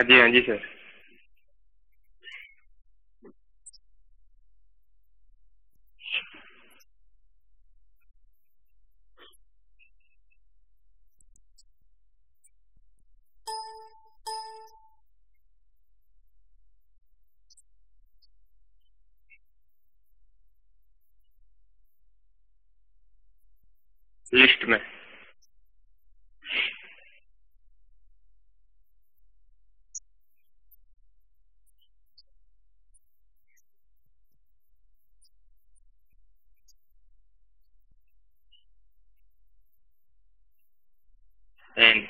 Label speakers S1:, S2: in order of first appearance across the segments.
S1: हाँ जी हाँ जी सर। लिस्ट में। and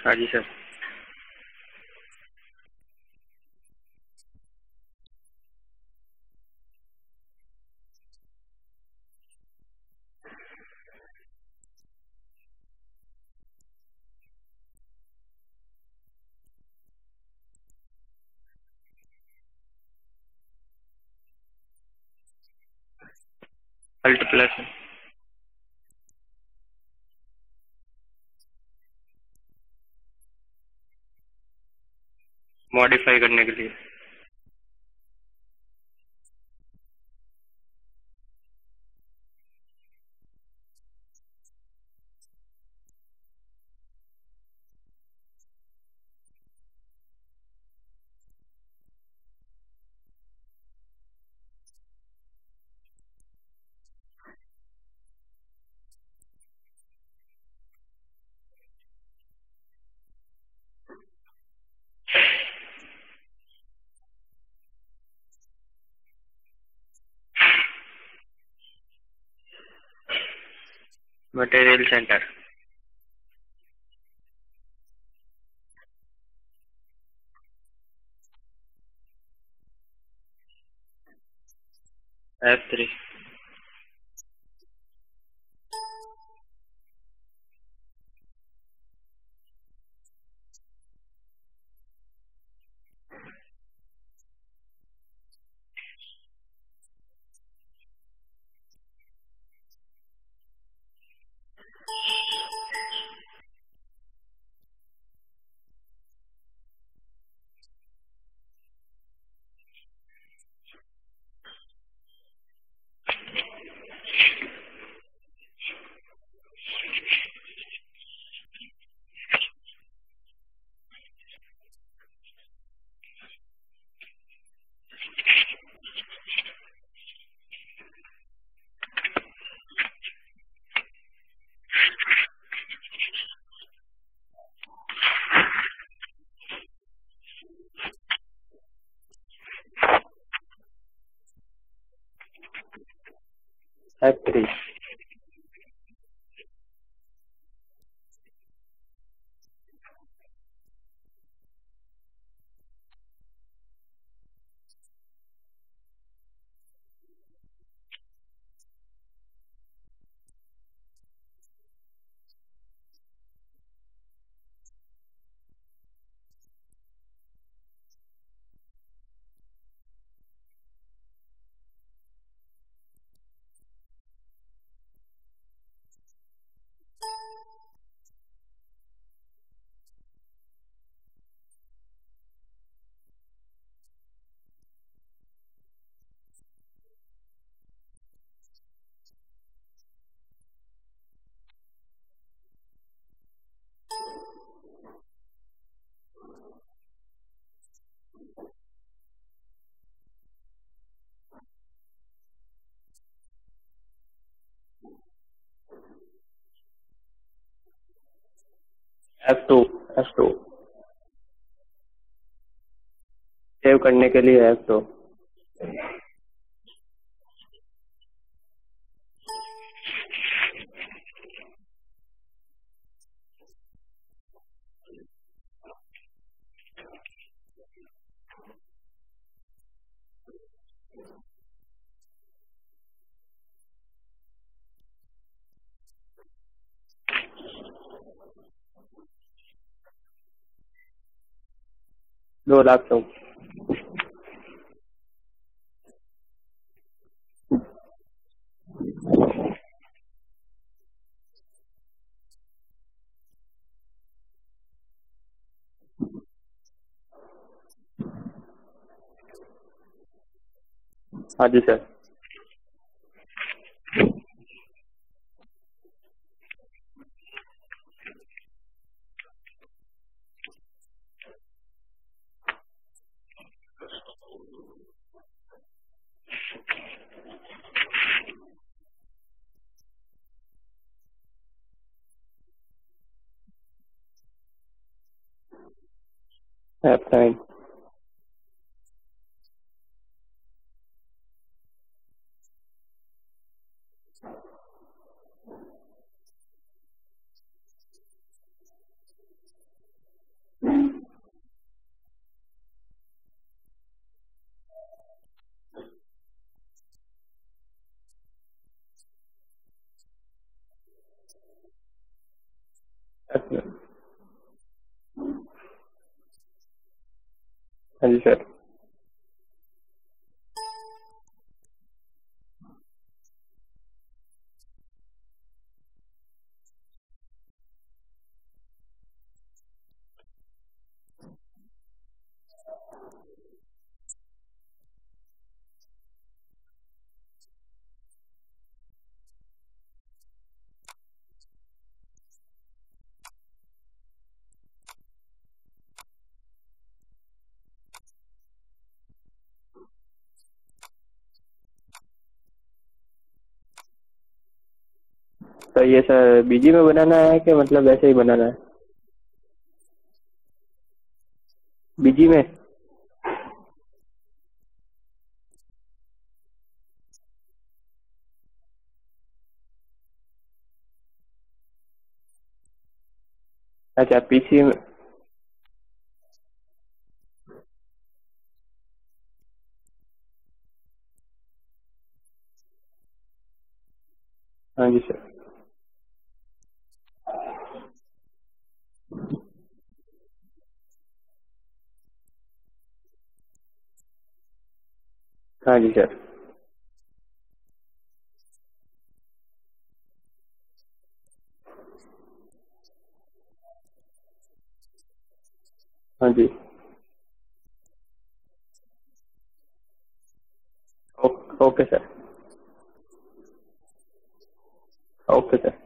S1: हाँ जी सर हाँ जी सर अल्ट प्लस मॉडिफाई करने के लिए। material center. F3. é triste. F2 F2 save करने के लिए F2 दो लाख सौ हाँ जी sir. That thing. That's it. as you said. तो ये सर बीजी में बनाना है कि मतलब वैसे ही बनाना है? बीजी में? अच्छा पीसी में हाँ जी, सर। हाँ जी सर हाँ जी. Okay sir okay sir